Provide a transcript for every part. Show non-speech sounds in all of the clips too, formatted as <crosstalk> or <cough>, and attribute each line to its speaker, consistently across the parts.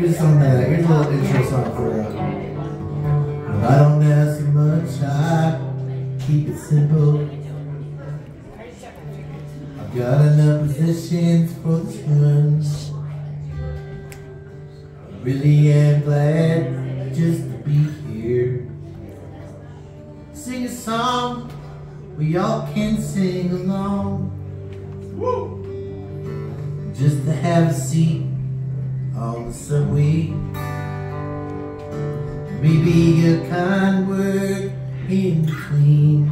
Speaker 1: Here's song that, here's a little intro song for uh, I don't ask much, I keep it simple. I've got enough positions for this one. I really am glad just to be here. Sing a song we all can sing along. Just to have a seat on the subway. Maybe a kind word in between.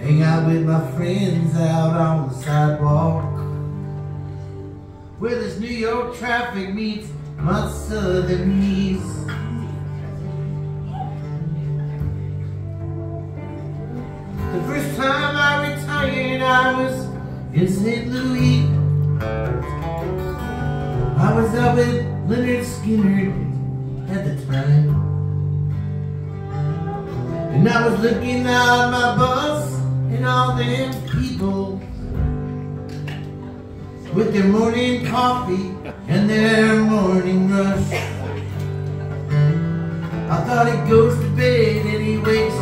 Speaker 1: Hang out with my friends out on the sidewalk. Where this New York traffic meets my southern knees. The first time I retired, I was in St. Louis. I was out with Lynyrd Skynyrd at the time. And I was looking out my bus and all them people with their morning coffee and their morning rush. I thought he goes to bed and he wakes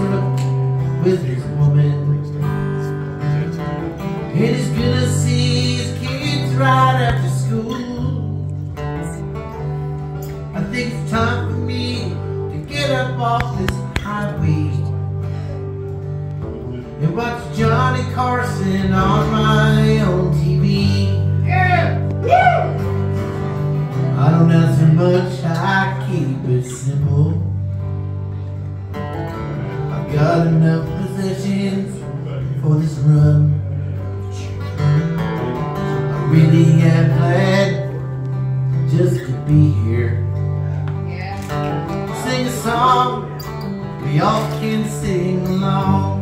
Speaker 1: we all can sing along.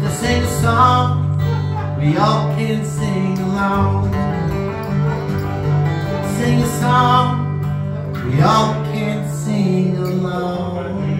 Speaker 1: To sing a song we all can sing along. Sing a song we all can sing along.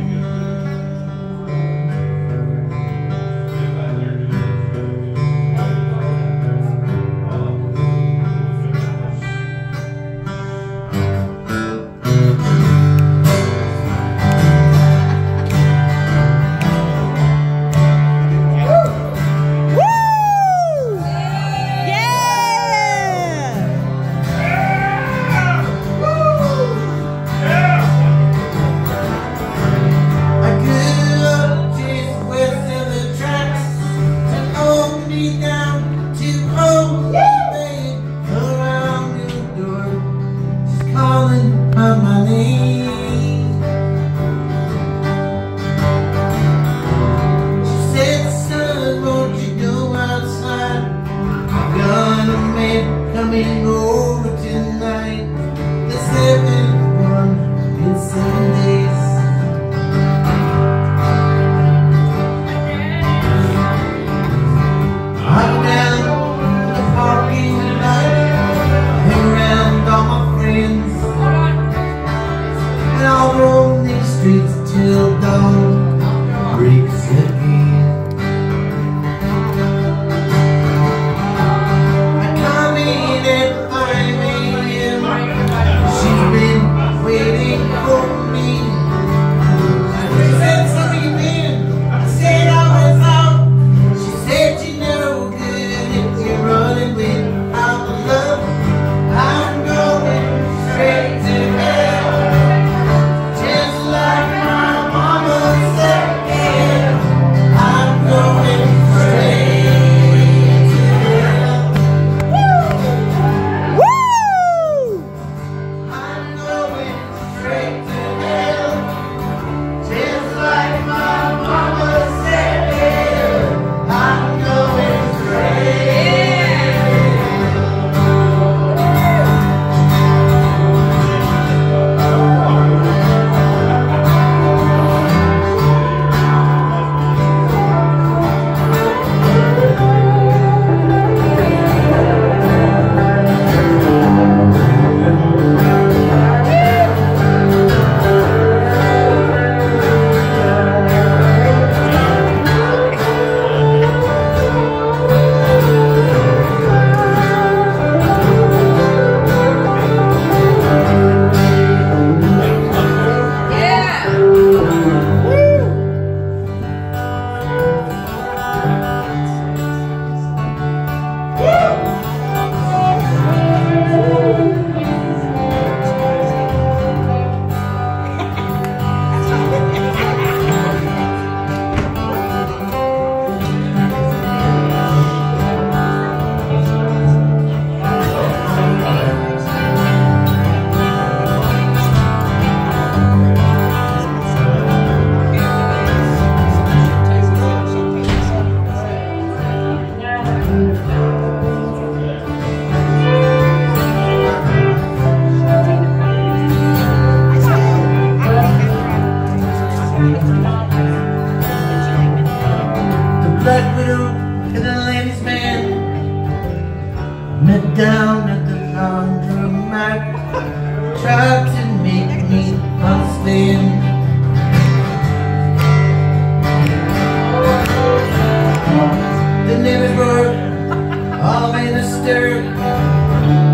Speaker 1: All in a stir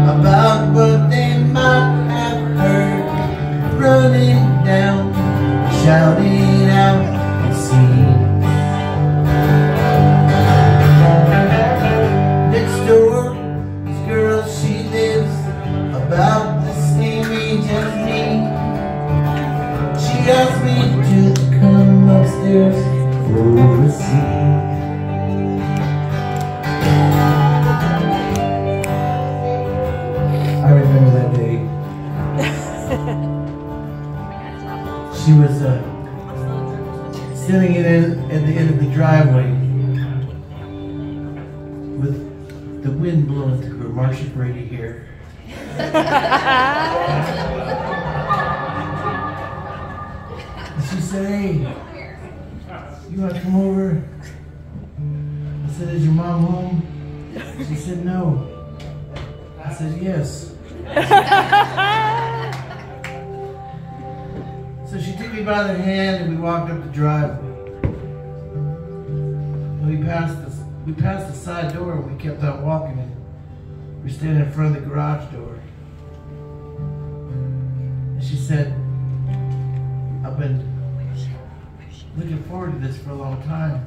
Speaker 1: about what they might have heard. Running down, shouting out, and singing. Next door, this girl, she lives about the same age as me. She asked me to come upstairs sitting in at the end of the driveway with the wind blowing through her Marcia Brady hair. She said, "Hey, you want to come over?" I said, "Is your mom home?" She said, "No." I said, "Yes." <laughs> me by the hand and we walked up the driveway. And we passed the we passed the side door and we kept on walking we were standing in front of the garage door. And she said, I've been looking forward to this for a long time.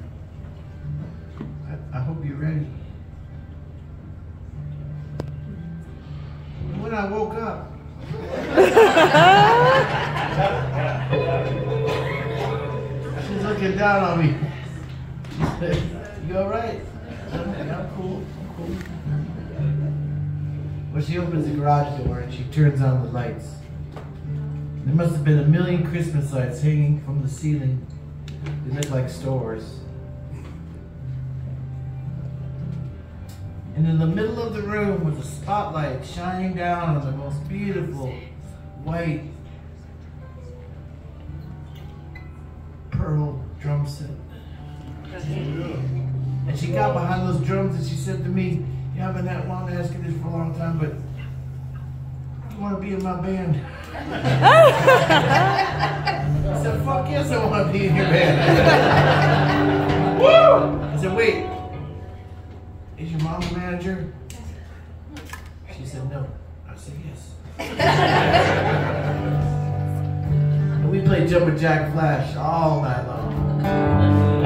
Speaker 1: I, I hope you're ready. When I woke up, Looking down on me. You I'm cool. I'm cool. Well, she opens the garage door and she turns on the lights. There must have been a million Christmas lights hanging from the ceiling. They look like stores. And in the middle of the room was a spotlight shining down on the most beautiful white pearl drum set. And she got behind those drums and she said to me, Yeah, I've been that wanting asking this for a long time, but you want to be in my band? I said, Fuck yes, I want to be in your band. Woo! I said, Wait, is your mom the manager? She said, No. I said, Yes. And we played Jumpin' Jack Flash all night long.